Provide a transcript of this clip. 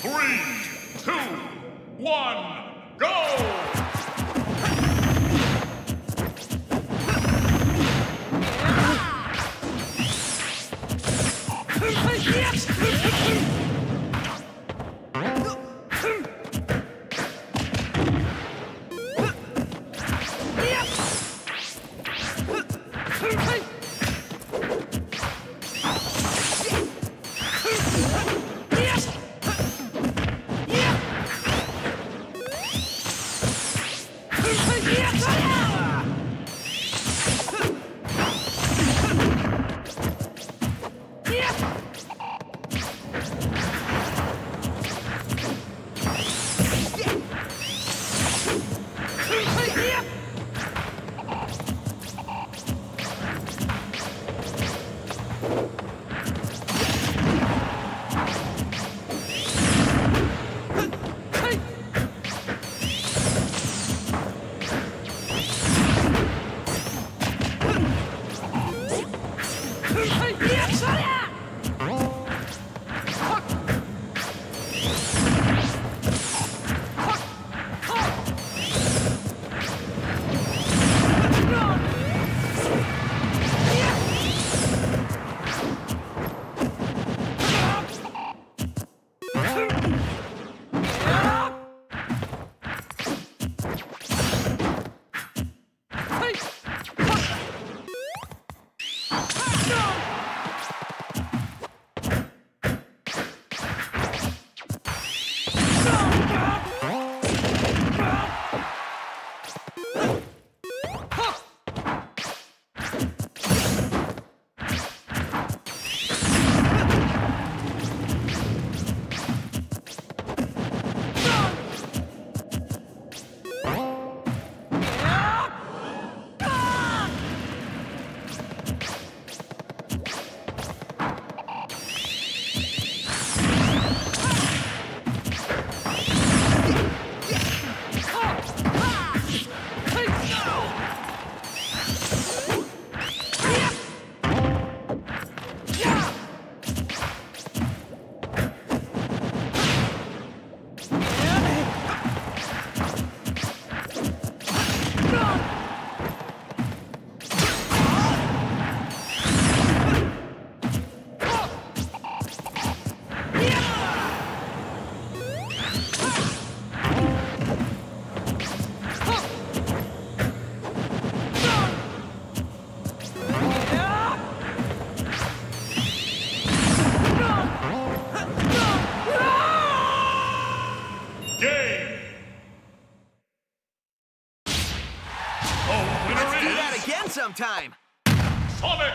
Three, two, one, go! Game! Let's do is that again sometime. Sonic!